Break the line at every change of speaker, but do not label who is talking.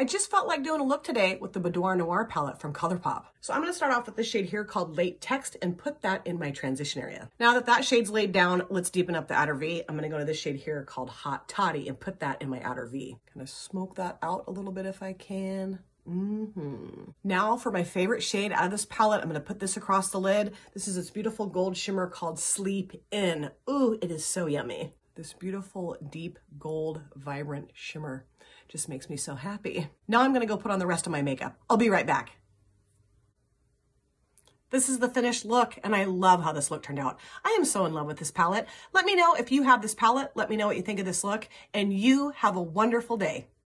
I just felt like doing a look today with the Boudoir Noir palette from ColourPop. So I'm gonna start off with this shade here called Late Text and put that in my transition area. Now that that shade's laid down, let's deepen up the outer V. I'm gonna go to this shade here called Hot Toddy and put that in my outer V. Kind of smoke that out a little bit if I can. Mm-hmm. Now for my favorite shade out of this palette, I'm going to put this across the lid. This is this beautiful gold shimmer called Sleep In. Ooh, it is so yummy. This beautiful, deep gold, vibrant shimmer just makes me so happy. Now I'm to go put on the rest of my makeup. I'll be right back. This is the finished look, and I love how this look turned out. I am so in love with this palette. Let me know if you have this palette. Let me know what you think of this look, and you have a wonderful day.